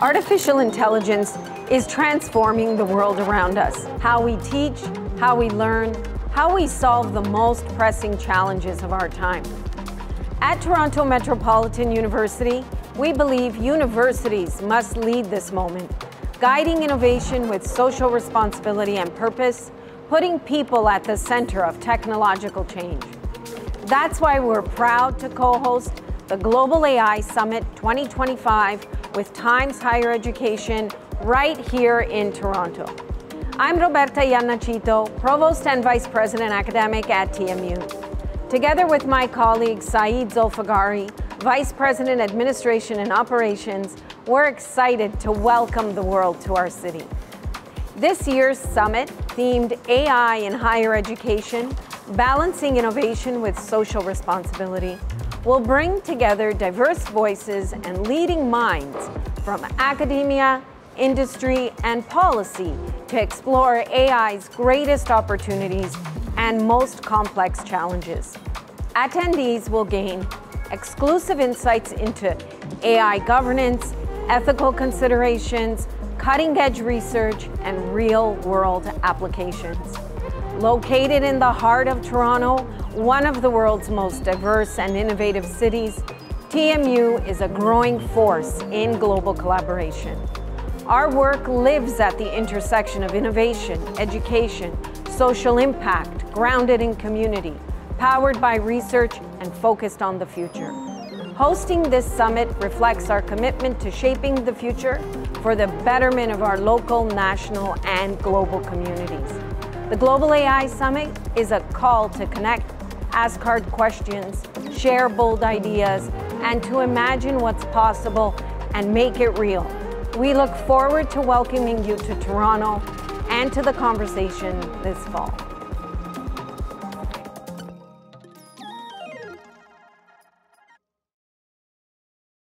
Artificial intelligence is transforming the world around us. How we teach, how we learn, how we solve the most pressing challenges of our time. At Toronto Metropolitan University, we believe universities must lead this moment, guiding innovation with social responsibility and purpose, putting people at the center of technological change. That's why we're proud to co-host the Global AI Summit 2025 with Times Higher Education right here in Toronto. I'm Roberta Iannacito, Provost and Vice President Academic at TMU. Together with my colleague Saeed Zolfaghari, Vice President Administration and Operations, we're excited to welcome the world to our city. This year's summit, themed AI in Higher Education, Balancing Innovation with Social Responsibility, will bring together diverse voices and leading minds from academia, industry, and policy to explore AI's greatest opportunities and most complex challenges. Attendees will gain exclusive insights into AI governance, ethical considerations, cutting edge research, and real world applications. Located in the heart of Toronto, one of the world's most diverse and innovative cities, TMU is a growing force in global collaboration. Our work lives at the intersection of innovation, education, social impact, grounded in community, powered by research, and focused on the future. Hosting this summit reflects our commitment to shaping the future for the betterment of our local, national, and global communities. The Global AI Summit is a call to connect, ask hard questions, share bold ideas, and to imagine what's possible and make it real. We look forward to welcoming you to Toronto and to the conversation this fall.